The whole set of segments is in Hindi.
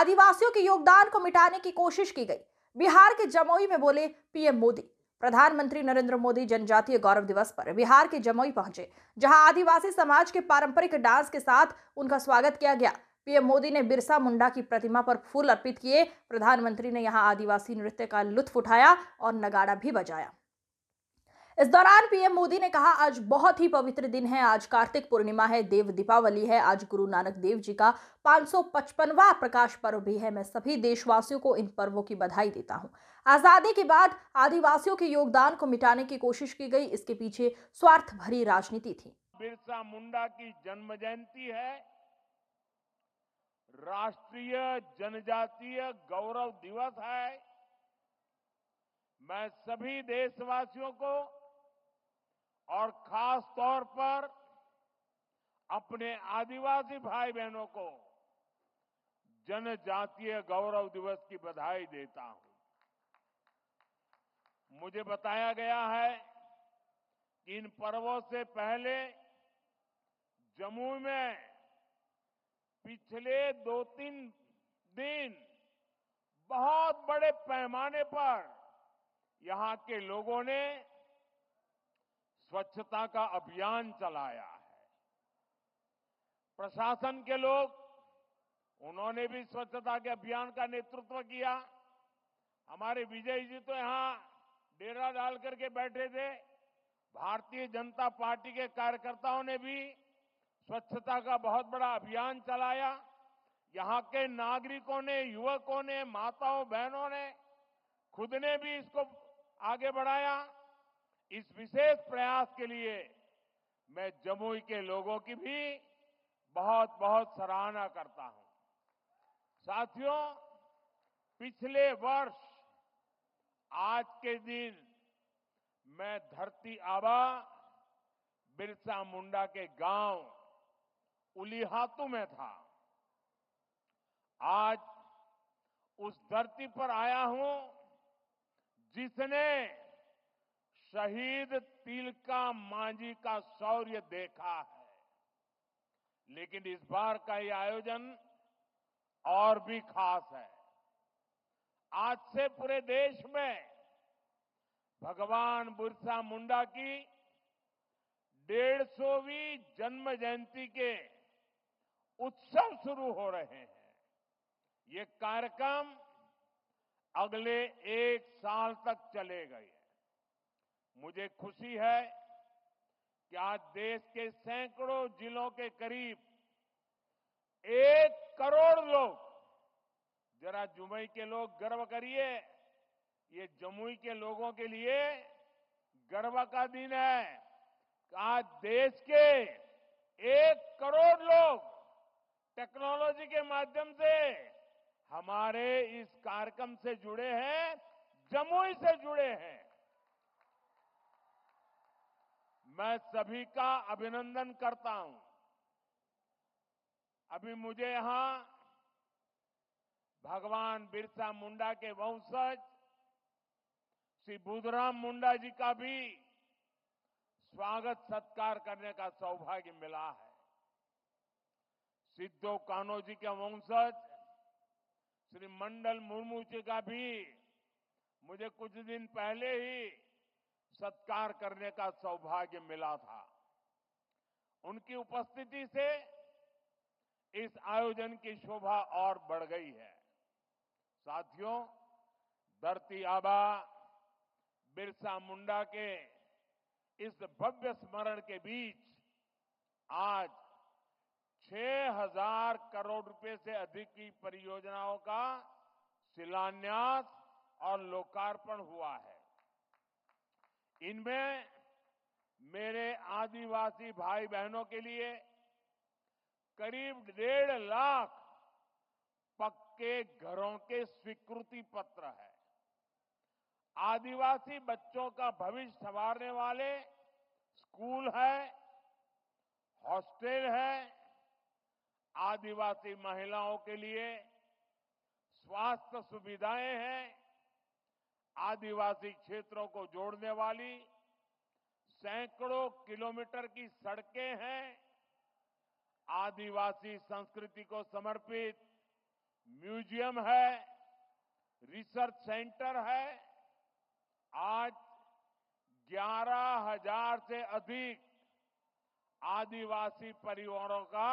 आदिवासियों के योगदान को मिटाने की कोशिश की गई। बिहार के जमुई में बोले पीएम मोदी। प्रधानमंत्री नरेंद्र मोदी जनजातीय गौरव दिवस पर बिहार के जमुई पहुँचे, जहाँ आदिवासी समाज के पारंपरिक डांस के साथ उनका स्वागत किया गया। पीएम मोदी ने बिरसा मुंडा की प्रतिमा पर फूल अर्पित किए, प्रधानमंत्री ने यहाँ आदिवासी नृत्य का लुत्फ उठाया और नगाड़ा भी बजाया। इस दौरान पीएम मोदी ने कहा, आज बहुत ही पवित्र दिन है, आज कार्तिक पूर्णिमा है, देव दीपावली है, आज गुरु नानक देव जी का 555वां प्रकाश पर्व भी है। मैं सभी देशवासियों को इन पर्वों की बधाई देता हूँ। आज़ादी के बाद आदिवासियों के योगदान को मिटाने की कोशिश की गई। इसके पीछे स्वार्थ भरी राजनीति थी। बिरसा मुंडा की जन्म जयंती है। राष्ट्रीय जनजातीय गौरव दिवस है। मैं सभी देशवासियों को और खास तौर पर अपने आदिवासी भाई बहनों को जनजातीय गौरव दिवस की बधाई देता हूँ। मुझे बताया गया है कि इन पर्वों से पहले जम्मू में पिछले दो तीन दिन बहुत बड़े पैमाने पर यहाँ के लोगों ने स्वच्छता का अभियान चलाया है। प्रशासन के लोग, उन्होंने भी स्वच्छता के अभियान का नेतृत्व किया। हमारे विजय जी तो यहाँ डेरा डाल करके बैठे थे। भारतीय जनता पार्टी के कार्यकर्ताओं ने भी स्वच्छता का बहुत बड़ा अभियान चलाया। यहाँ के नागरिकों ने, युवकों ने, माताओं, बहनों ने खुद ने भी इसको आगे बढ़ाया। इस विशेष प्रयास के लिए मैं जमुई के लोगों की भी बहुत बहुत सराहना करता हूँ। साथियों, पिछले वर्ष, आज के दिन, मैं धरती आबा, बिरसा मुंडा के गाँव, उलिहातू में था। आज उस धरती पर आया हूँ, जिसने शहीद तिलका मांझी का शौर्य देखा है। लेकिन इस बार का ये आयोजन और भी खास है। आज से पूरे देश में भगवान बिरसा मुंडा की डेढ़ सौवीं जन्म जयंती के उत्सव शुरू हो रहे हैं। ये कार्यक्रम अगले एक साल तक चलेगा मुझे खुशी है कि आज देश के सैकड़ों जिलों के करीब एक करोड़ लोग, जरा जुमई के लोग गर्व करिए, ये जमुई के लोगों के लिए गर्व का दिन है आज देश के एक करोड़ लोग टेक्नोलॉजी के माध्यम से हमारे इस कार्यक्रम से जुड़े हैं, जमुई से जुड़े हैं। मैं सभी का अभिनंदन करता हूँ। अभी मुझे यहाँ भगवान बिरसा मुंडा के वंशज, श्री बुधराम मुंडा जी का भी स्वागत सत्कार करने का सौभाग्य मिला है। सिद्धो कान्हो जी के वंशज, श्री मंडल मुर्मू जी का भी मुझे कुछ दिन पहले ही सत्कार करने का सौभाग्य मिला था। उनकी उपस्थिति से इस आयोजन की शोभा और बढ़ गई है। साथियों, धरती आबा बिरसा मुंडा के इस भव्य स्मरण के बीच आज छह हज़ार करोड़ रुपए से अधिक की परियोजनाओं का शिलान्यास और लोकार्पण हुआ है। इनमें मेरे आदिवासी भाई बहनों के लिए करीब डेढ़ लाख पक्के घरों के स्वीकृति पत्र है। आदिवासी बच्चों का भविष्य संवारने वाले स्कूल है, हॉस्टल है, आदिवासी महिलाओं के लिए स्वास्थ्य सुविधाएँ हैं आदिवासी क्षेत्रों को जोड़ने वाली सैकड़ों किलोमीटर की सड़कें हैं। आदिवासी संस्कृति को समर्पित म्यूज़ियम है, रिसर्च सेंटर है। आज ग्यारह हज़ार से अधिक आदिवासी परिवारों का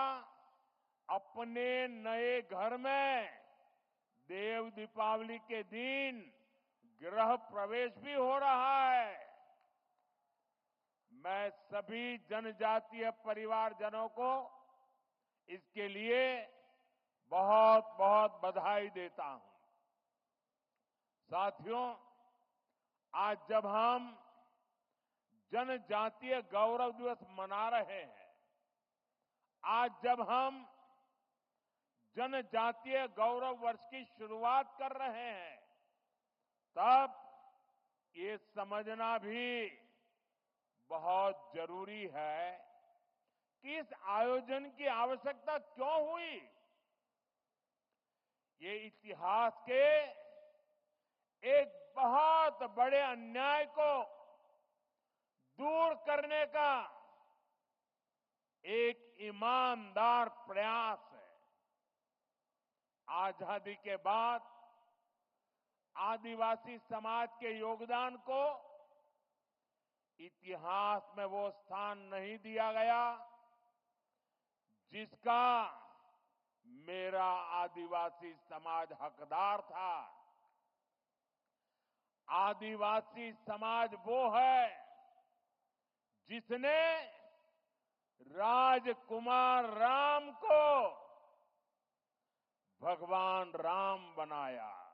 अपने नए घर में देव दीपावली के दिन गृह प्रवेश भी हो रहा है। मैं सभी जनजातीय परिवारजनों को इसके लिए बहुत बहुत बधाई देता हूँ। साथियों, आज जब हम जनजातीय गौरव दिवस मना रहे हैं, आज जब हम जनजातीय गौरव वर्ष की शुरुआत कर रहे हैं तब ये समझना भी बहुत ज़रूरी है कि इस आयोजन की आवश्यकता क्यों हुई? ये इतिहास के एक बहुत बड़े अन्याय को दूर करने का एक ईमानदार प्रयास है। आज़ादी के बाद आदिवासी समाज के योगदान को इतिहास में वो स्थान नहीं दिया गया जिसका मेरा आदिवासी समाज हकदार था। आदिवासी समाज वो है जिसने राजकुमार राम को भगवान राम बनाया।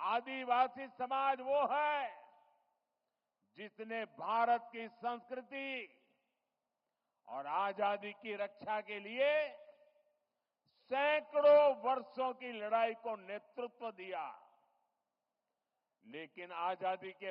आदिवासी समाज वो है जिसने भारत की संस्कृति और आज़ादी की रक्षा के लिए सैकड़ों वर्षों की लड़ाई को नेतृत्व दिया। लेकिन आज़ादी के